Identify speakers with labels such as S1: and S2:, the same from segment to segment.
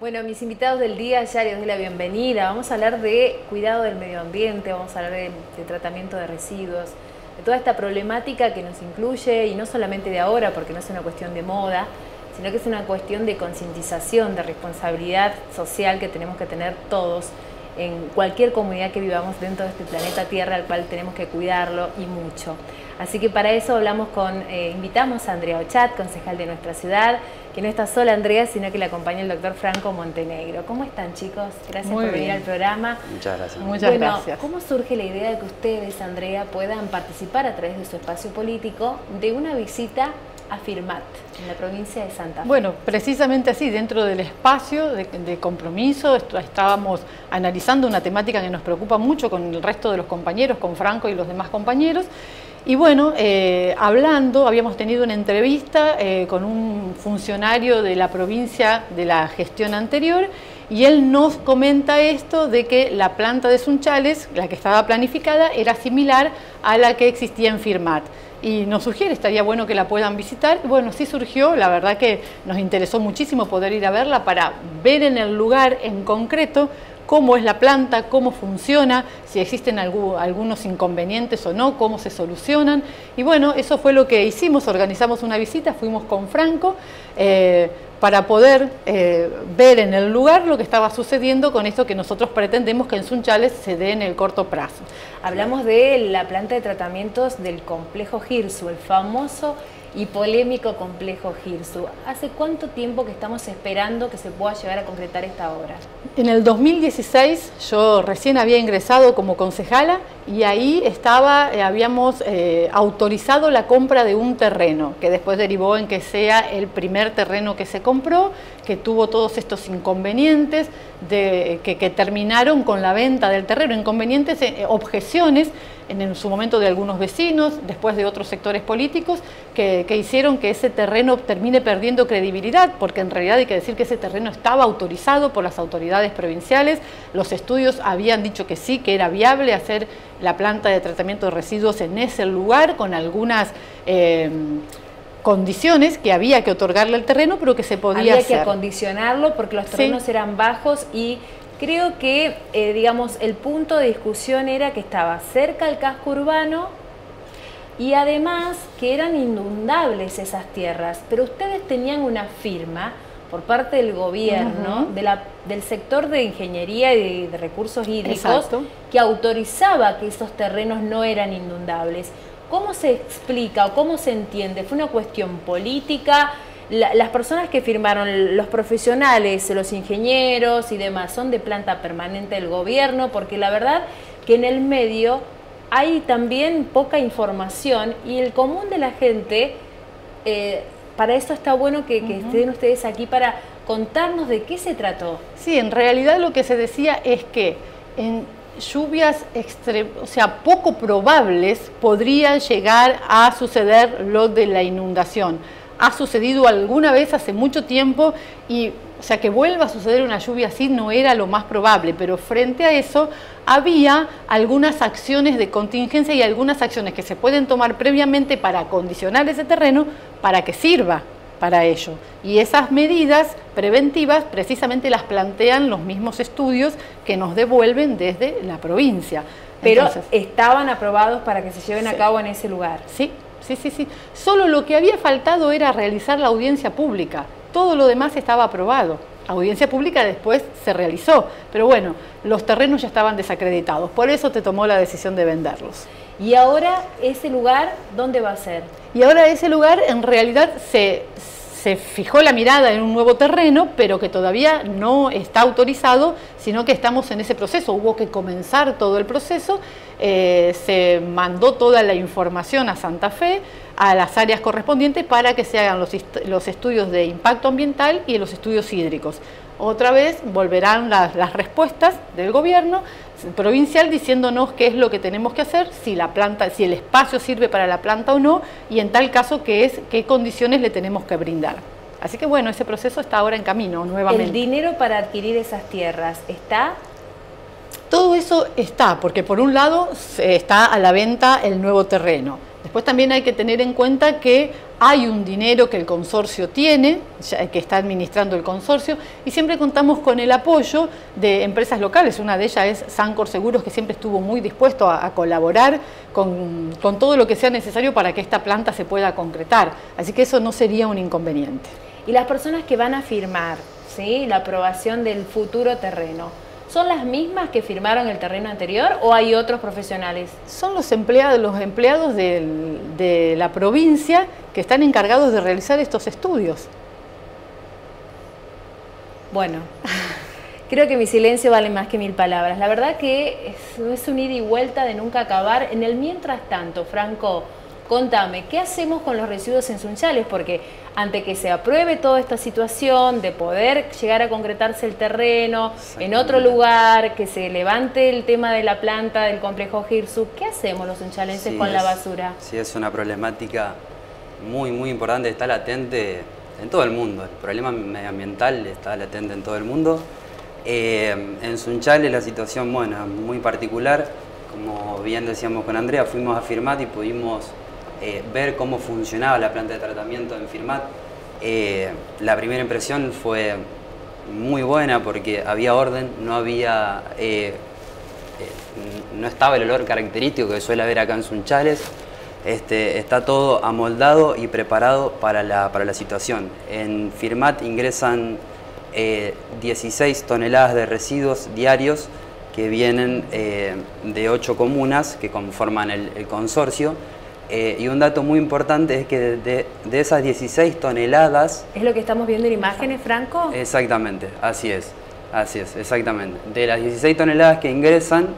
S1: Bueno, mis invitados del día ya les doy la bienvenida. Vamos a hablar de cuidado del medio ambiente, vamos a hablar de, de, tratamiento de residuos, de toda esta problemática que nos incluye y no solamente de ahora, porque no es una cuestión de moda, sino que es una cuestión de concientización, de responsabilidad social que tenemos que tener todos en cualquier comunidad que vivamos dentro de este planeta Tierra, al cual tenemos que cuidarlo y mucho. Así que para eso hablamos con, eh, invitamos a Andrea Ochat, concejal de nuestra ciudad, que no está sola Andrea, sino que la acompaña el doctor Franco Montenegro. ¿Cómo están chicos? Gracias por venir al programa.
S2: Muchas gracias.
S1: Muchas gracias. ¿Cómo surge la idea de que ustedes, Andrea, puedan participar a través de su espacio político de una visita a Firmat, en la provincia de Santa Fe.
S3: Bueno, precisamente así, dentro del espacio de, de, compromiso, estábamos analizando una temática que nos preocupa mucho con el resto de los compañeros, con Franco y los demás compañeros, y bueno, eh, hablando, habíamos tenido una entrevista eh, con un funcionario de la provincia de la gestión anterior y él nos comenta esto de que la planta de Sunchales, la que estaba planificada, era similar a la que existía en Firmat. Y nos sugiere, estaría bueno que la puedan visitar. Bueno, sí surgió, la verdad que nos interesó muchísimo poder ir a verla para ver en el lugar en concreto cómo es la planta, cómo funciona, si existen algunos inconvenientes o no, cómo se solucionan. Y bueno, eso fue lo que hicimos, organizamos una visita, fuimos con Franco eh, para poder eh, ver en el lugar lo que estaba sucediendo con esto que nosotros pretendemos que en Sunchales se dé en el corto plazo.
S1: Hablamos de la planta de tratamientos del complejo Girsu, el famoso y polémico complejo Girsu. ¿Hace cuánto tiempo que estamos esperando que se pueda llegar a concretar esta obra?
S3: En el 2016 yo recién había ingresado como concejala y ahí estaba, eh, habíamos eh, autorizado la compra de un terreno, que después derivó en que sea el primer terreno que se compró, que tuvo todos estos inconvenientes, de, que, terminaron con la venta del terreno, inconvenientes, eh, objeciones en su momento de algunos vecinos, después de otros sectores políticos, que, que, hicieron que ese terreno termine perdiendo credibilidad, porque en realidad hay que decir que ese terreno estaba autorizado por las autoridades provinciales, los estudios habían dicho que sí, que era viable hacer la planta de tratamiento de residuos en ese lugar con algunas... Eh, condiciones que había que otorgarle al terreno, pero que se podía
S1: había
S3: hacer.
S1: que acondicionarlo porque los terrenos sí. eran bajos y creo que, eh, digamos, el punto de discusión era que estaba cerca al casco urbano y además que eran inundables esas tierras, pero ustedes tenían una firma por parte del gobierno, uh -huh. de la, del sector de ingeniería y de, de recursos hídricos, Exacto. que autorizaba que esos terrenos no eran inundables. ¿Cómo se explica o cómo se entiende? ¿Fue una cuestión política? La, las personas que firmaron, los profesionales, los ingenieros y demás, son de planta permanente del gobierno, porque la verdad que en el medio hay también poca información y el común de la gente, eh, para eso está bueno que, que uh -huh. estén ustedes aquí para contarnos de qué se trató.
S3: Sí, en realidad lo que se decía es que en lluvias o sea, poco probables podrían llegar a suceder lo de la inundación. Ha sucedido alguna vez hace mucho tiempo y o sea, que vuelva a suceder una lluvia así no era lo más probable, pero frente a eso había algunas acciones de contingencia y algunas acciones que se pueden tomar previamente para acondicionar ese terreno para que sirva para ello. Y esas medidas preventivas precisamente las plantean los mismos estudios que nos devuelven desde la provincia.
S1: Pero Entonces, estaban aprobados para que se lleven sí. a cabo en ese lugar.
S3: Sí, sí, sí, sí. Solo lo que había faltado era realizar la audiencia pública. Todo lo demás estaba aprobado. Audiencia pública después se realizó, pero bueno, los terrenos ya estaban desacreditados, por eso te tomó la decisión de venderlos.
S1: ¿Y ahora ese lugar dónde va a ser?
S3: Y ahora ese lugar en realidad se, se fijó la mirada en un nuevo terreno, pero que todavía no está autorizado, sino que estamos en ese proceso. Hubo que comenzar todo el proceso, eh, se mandó toda la información a Santa Fe, a las áreas correspondientes para que se hagan los, los estudios de impacto ambiental y los estudios hídricos. Otra vez volverán las, las, respuestas del gobierno provincial diciéndonos qué es lo que tenemos que hacer, si la planta, si el espacio sirve para la planta o no, y en tal caso qué es, qué condiciones le tenemos que brindar. Así que bueno, ese proceso está ahora en camino nuevamente.
S1: ¿El dinero para adquirir esas tierras está?
S3: Todo eso está, porque por un lado está a la venta el nuevo terreno. Después también hay que tener en cuenta que hay un dinero que el consorcio tiene, que está administrando el consorcio, y siempre contamos con el apoyo de empresas locales. Una de ellas es Sancor Seguros, que siempre estuvo muy dispuesto a, colaborar con, con todo lo que sea necesario para que esta planta se pueda concretar. Así que eso no sería un inconveniente.
S1: Y las personas que van a firmar ¿sí? la aprobación del futuro terreno, ¿Son las mismas que firmaron el terreno anterior o hay otros profesionales?
S3: Son los empleados, los empleados de la provincia que están encargados de realizar estos estudios.
S1: Bueno, creo que mi silencio vale más que mil palabras. La verdad que es, es un ida y vuelta de nunca acabar. En el mientras tanto, Franco, Contame, ¿qué hacemos con los residuos en Sunchales? Porque ante que se apruebe toda esta situación de poder llegar a concretarse el terreno en otro lugar, que se levante el tema de la planta del complejo Girsu, ¿qué hacemos los sunchalenses con la basura?
S2: Sí, es una problemática muy, muy importante, está latente en todo el mundo. El problema medioambiental está latente en todo el mundo. Eh, en Sunchales la situación, bueno, muy particular. Como bien decíamos con Andrea, fuimos a firmar y pudimos eh, ver cómo funcionaba la planta de tratamiento en Firmat. Eh, la primera impresión fue muy buena porque había orden, no había, eh, no estaba el olor característico que suele haber acá en Sunchales. Este, está todo amoldado y preparado para la, para la situación. En Firmat ingresan 16 toneladas de residuos diarios que vienen de 8 comunas que conforman el consorcio eh, y un dato muy importante es que de, esas 16 toneladas...
S1: ¿Es lo que estamos viendo en imágenes, Franco?
S2: Exactamente, así es, así es, exactamente. De las 16 toneladas que ingresan,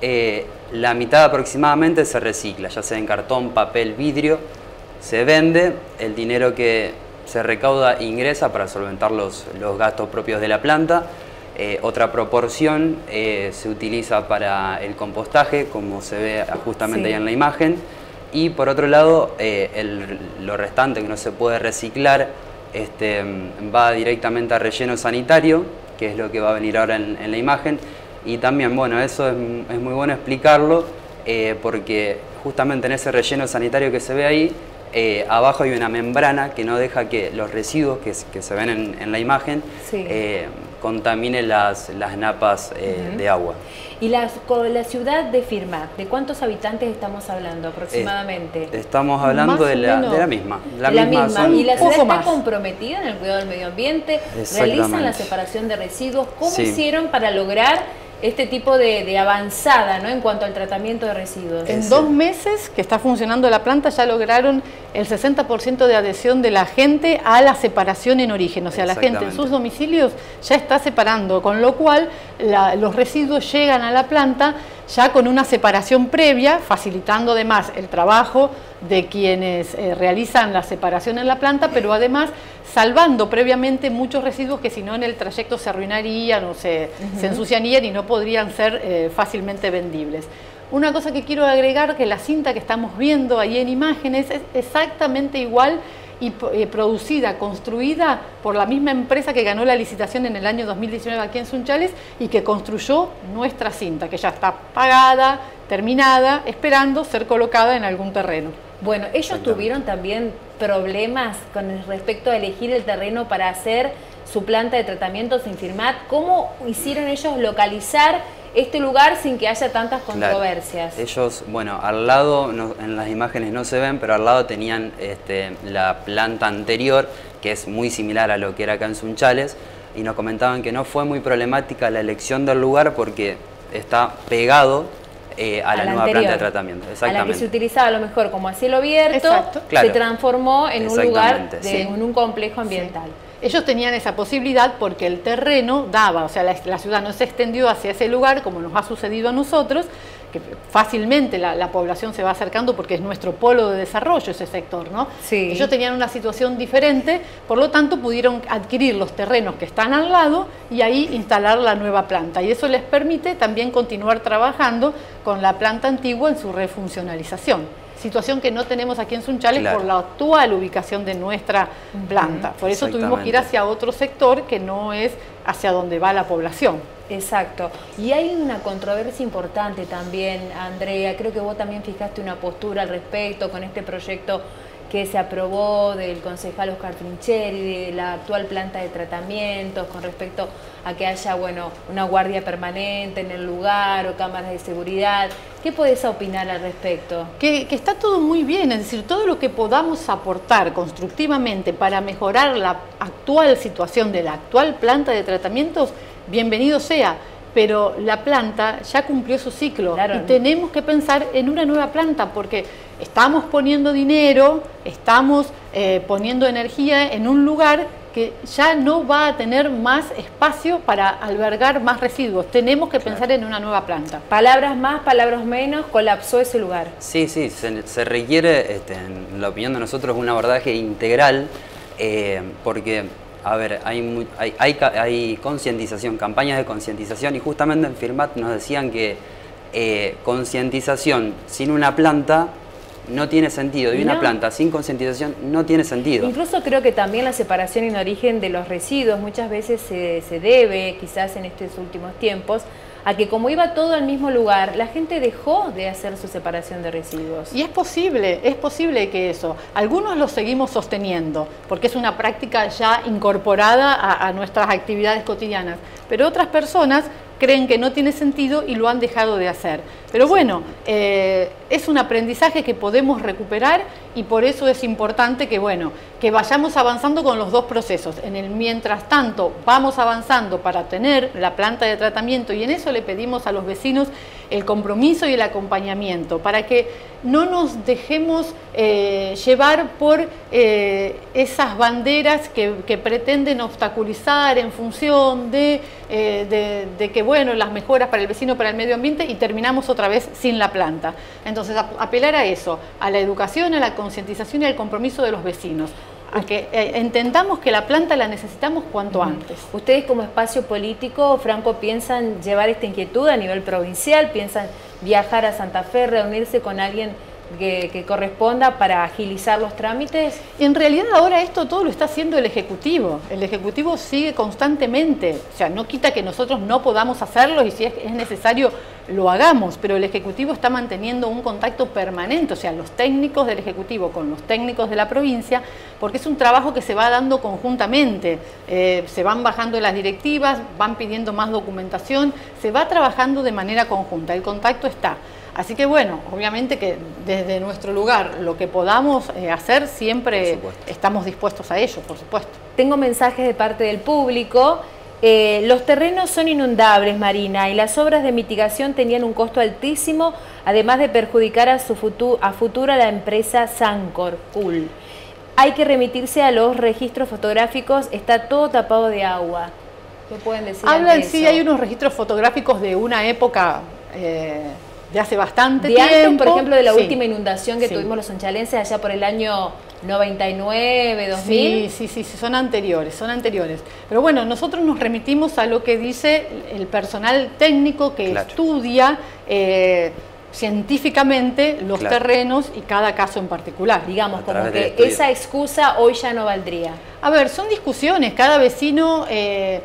S2: eh, la mitad aproximadamente se recicla, ya sea en cartón, papel, vidrio, se vende, el dinero que se recauda ingresa para solventar los, los gastos propios de la planta, eh, otra proporción se utiliza para el compostaje, como se ve justamente ahí en la imagen, y por otro lado, eh, lo restante que no se puede reciclar este, va directamente a relleno sanitario, que es lo que va a venir ahora en, la imagen. Y también, bueno, eso es, muy bueno explicarlo, eh, porque justamente en ese relleno sanitario que se ve ahí, eh, abajo hay una membrana que no deja que los residuos que, se ven en, la imagen contaminen las, las napas de agua.
S1: ¿Y la, la ciudad de Firmat, de cuántos habitantes estamos hablando aproximadamente?
S2: estamos hablando de la, de la, misma.
S1: La, misma. ¿Y la ciudad está comprometida en el cuidado del medio ambiente? ¿Realizan la separación de residuos? ¿Cómo hicieron para lograr este tipo de, avanzada ¿no? en cuanto al tratamiento de residuos.
S3: En dos meses que está funcionando la planta ya lograron el 60% de adhesión de la gente a la separación en origen, o sea, la gente en sus domicilios ya está separando, con lo cual los residuos llegan a la planta ya con una separación previa, facilitando además el trabajo de quienes eh, realizan la separación en la planta, pero además salvando previamente muchos residuos que si no en el trayecto se arruinarían o se, ensuciarían y no podrían ser eh, fácilmente vendibles. Una cosa que quiero agregar, que la cinta que estamos viendo ahí en imágenes es exactamente igual y eh, producida, construida por la misma empresa que ganó la licitación en el año 2019 aquí en Sunchales y que construyó nuestra cinta, que ya está pagada, terminada, esperando ser colocada en algún terreno.
S1: Bueno, ellos tuvieron también problemas con respecto a elegir el terreno para hacer su planta de tratamiento sin firmar. ¿Cómo hicieron ellos localizar este lugar sin que haya tantas controversias.
S2: Ellos, bueno, al lado, en las imágenes no se ven, pero al lado tenían este, la planta anterior, que es muy similar a lo que era acá en Sunchales, y nos comentaban que no fue muy problemática la elección del lugar porque está pegado eh, a, la, nueva planta de tratamiento.
S1: Exactamente. A la que se utilizaba a lo mejor como a cielo abierto, se transformó en un lugar, en un complejo ambiental.
S3: Ellos tenían esa posibilidad porque el terreno daba, o sea, la, ciudad no se extendió hacia ese lugar como nos ha sucedido a nosotros, que fácilmente la, población se va acercando porque es nuestro polo de desarrollo ese sector, ¿no? Sí. Ellos tenían una situación diferente, por lo tanto pudieron adquirir los terrenos que están al lado y ahí instalar la nueva planta. Y eso les permite también continuar trabajando con la planta antigua en su refuncionalización situación que no tenemos aquí en Sunchales por la actual ubicación de nuestra planta. Por eso tuvimos que ir hacia otro sector que no es hacia donde va la población.
S1: Exacto. Y hay una controversia importante también, Andrea, creo que vos también fijaste una postura al respecto con este proyecto que se aprobó del concejal Oscar Trincheri, de la actual planta de tratamientos, con respecto a que haya bueno, una guardia permanente en el lugar o cámaras de seguridad. ¿Qué podés opinar al respecto?
S3: Que, que, está todo muy bien, es decir, todo lo que podamos aportar constructivamente para mejorar la actual situación de la actual planta de tratamientos, bienvenido sea pero la planta ya cumplió su ciclo y tenemos que pensar en una nueva planta porque estamos poniendo dinero, estamos eh, poniendo energía en un lugar que ya no va a tener más espacio para albergar más residuos. Tenemos que pensar en una nueva planta.
S1: Palabras más, palabras menos, colapsó ese lugar.
S2: Sí, sí, se, requiere, este, en la opinión de nosotros, un abordaje integral eh, porque a ver, hay, hay, hay, concientización, campañas de concientización y justamente en Firmat nos decían que eh, concientización sin una planta no tiene sentido y una planta sin concientización no tiene sentido.
S1: Incluso creo que también la separación en origen de los residuos muchas veces se, se debe, quizás en estos últimos tiempos, a que como iba todo al mismo lugar, la gente dejó de hacer su separación de residuos.
S3: Y es posible, es posible que eso. Algunos lo seguimos sosteniendo, porque es una práctica ya incorporada a, nuestras actividades cotidianas, pero otras personas creen que no tiene sentido y lo han dejado de hacer. Pero bueno, eh, es un aprendizaje que podemos recuperar y por eso es importante que, bueno, que vayamos avanzando con los dos procesos. En el mientras tanto, vamos avanzando para tener la planta de tratamiento y en eso le pedimos a los vecinos el compromiso y el acompañamiento para que no nos dejemos eh, llevar por eh, esas banderas que, pretenden obstaculizar en función de, de, de que, bueno, las mejoras para el vecino, para el medio ambiente y terminamos otra vez sin la planta. Entonces, apelar a eso, a la educación, a la concientización y al compromiso de los vecinos a que eh, entendamos que la planta la necesitamos cuanto antes.
S1: Ustedes como espacio político, Franco, piensan llevar esta inquietud a nivel provincial, piensan viajar a Santa Fe, reunirse con alguien que, corresponda para agilizar los trámites?
S3: En realidad ahora esto todo lo está haciendo el Ejecutivo. El Ejecutivo sigue constantemente, o sea, no quita que nosotros no podamos hacerlo y si es, es necesario lo hagamos, pero el Ejecutivo está manteniendo un contacto permanente, o sea, los técnicos del Ejecutivo con los técnicos de la provincia, porque es un trabajo que se va dando conjuntamente. Eh, se van bajando las directivas, van pidiendo más documentación, se va trabajando de manera conjunta, el contacto está. Así que bueno, obviamente que desde nuestro lugar lo que podamos eh, hacer siempre estamos dispuestos a ello, por supuesto.
S1: Tengo mensajes de parte del público. Eh, los terrenos son inundables, Marina, y las obras de mitigación tenían un costo altísimo, además de perjudicar a, su futuro, a futuro a la empresa Sancor, Cool. Hay que remitirse a los registros fotográficos, está todo tapado de agua. ¿Qué pueden decir?
S3: Hablan, sí, hay unos registros fotográficos de una época... Eh, de hace bastante tiempo.
S1: por ejemplo, de la última inundación que tuvimos los sonchalenses allá por el año 99, 2000.
S3: Sí, sí, sí, son anteriores, son anteriores. Pero bueno, nosotros nos remitimos a lo que dice el personal técnico que estudia eh, científicamente los terrenos y cada caso en particular.
S1: Digamos, como que esa excusa hoy ya no valdría.
S3: A ver, son discusiones, cada vecino... Eh,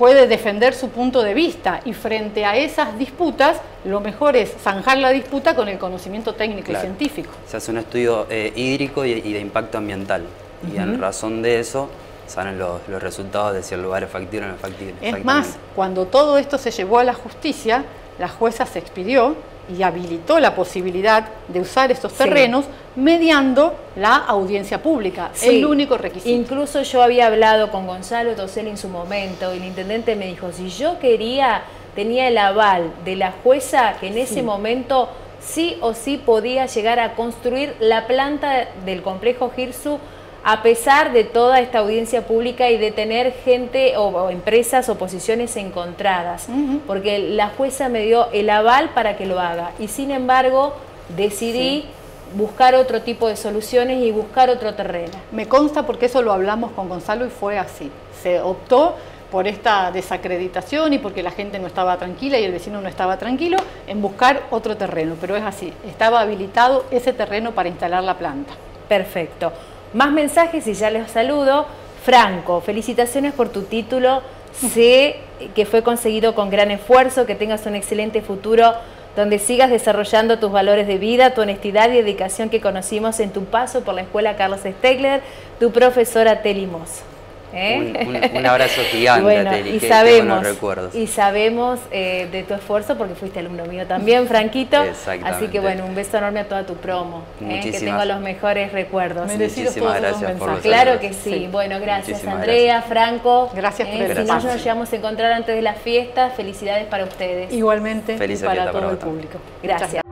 S3: puede defender su punto de vista. Y frente a esas disputas lo mejor es zanjar la disputa con el conocimiento técnico y científico.
S2: Se hace un estudio eh, hídrico y, de impacto ambiental. Y en razón de eso salen los, resultados de si el lugar es factible o no es factible.
S3: Es más, cuando todo esto se llevó a la justicia, la jueza se expidió y habilitó la posibilidad de usar estos terrenos mediando la audiencia pública, el único requisito.
S1: Incluso yo había hablado con Gonzalo Tosel en su momento y el intendente me dijo, si yo quería, tenía el aval de la jueza que en ese momento sí o sí podía llegar a construir la planta del complejo Girsu a pesar de toda esta audiencia pública y de tener gente o, empresas o posiciones encontradas, porque la jueza me dio el aval para que lo haga y sin embargo decidí buscar otro tipo de soluciones y buscar otro terreno.
S3: Me consta porque eso lo hablamos con Gonzalo y fue así. Se optó por esta desacreditación y porque la gente no estaba tranquila y el vecino no estaba tranquilo en buscar otro terreno, pero es así, estaba habilitado ese terreno para instalar la planta.
S1: Perfecto. Más mensajes y ya les saludo. Franco, felicitaciones por tu título Sé que fue conseguido con gran esfuerzo, que tengas un excelente futuro donde sigas desarrollando tus valores de vida, tu honestidad y dedicación que conocimos en tu paso por la Escuela Carlos Stegler, tu profesora Telimos.
S2: ¿Eh? Un, abrazo gigante,
S1: y, sabemos, y sabemos eh, de tu esfuerzo porque fuiste alumno mío también, Franquito. Así que bueno, un beso enorme a toda tu promo. ¿eh? que tengo los mejores recuerdos.
S2: Muchísimas gracias por
S1: Claro que sí. Bueno, gracias Andrea, Franco.
S3: Gracias por
S1: el Si no nos llegamos a encontrar antes de las fiestas, felicidades para ustedes.
S3: Igualmente para todo el público.
S1: Gracias.